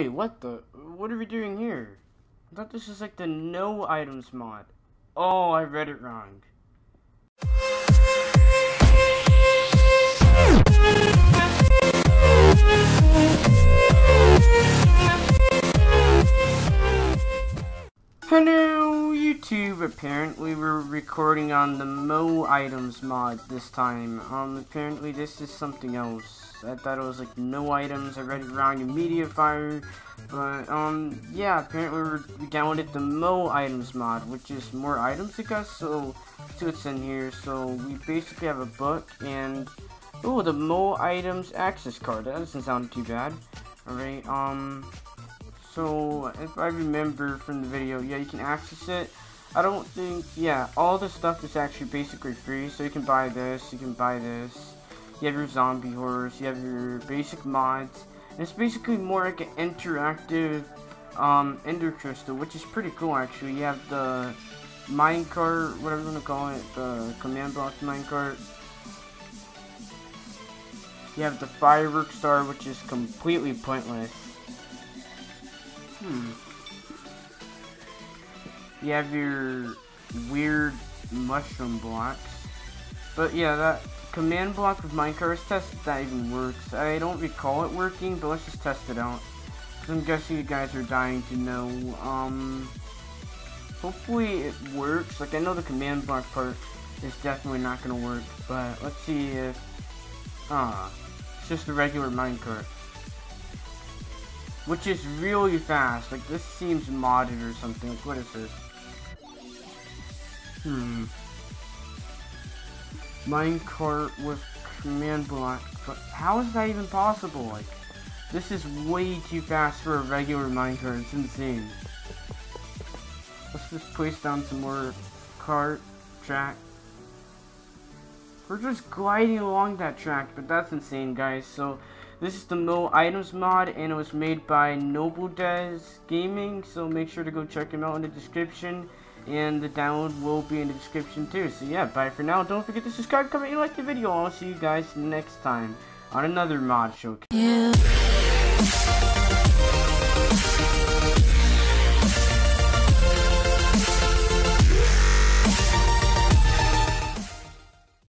Wait, what the? What are we doing here? I thought this was like the no items mod. Oh, I read it wrong. YouTube, apparently we're recording on the Mo items mod this time. Um, apparently this is something else. I thought it was like no items, I read it wrong in Mediafire. But, um, yeah, apparently we downloaded the Mo items mod, which is more items I guess, so see what's in here. So we basically have a book and, oh, the Mo items access card, that doesn't sound too bad. Alright, um, so if I remember from the video, yeah, you can access it. I don't think, yeah, all the stuff is actually basically free, so you can buy this, you can buy this. You have your zombie horrors, you have your basic mods, and it's basically more like an interactive um, Ender Crystal, which is pretty cool actually. You have the minecart, whatever you want to call it, the command block minecart. You have the firework star, which is completely pointless. Hmm. You have your weird mushroom blocks. But yeah, that command block with minecart, let's test that even works. I don't recall it working, but let's just test it out. I'm guessing you guys are dying to know. Um, hopefully it works. Like, I know the command block part is definitely not going to work, but let's see if... Ah, it's just a regular minecart. Which is really fast. Like, this seems modded or something. Like, what is this? Hmm. Minecart with command block. But how is that even possible? Like, this is way too fast for a regular minecart. It's insane. Let's just place down some more cart track. We're just gliding along that track, but that's insane, guys. So, this is the Mo Items mod, and it was made by Noble Des Gaming, so make sure to go check him out in the description, and the download will be in the description too. So yeah, bye for now. Don't forget to subscribe, comment, and like the video. I'll see you guys next time on another mod showcase. Yeah.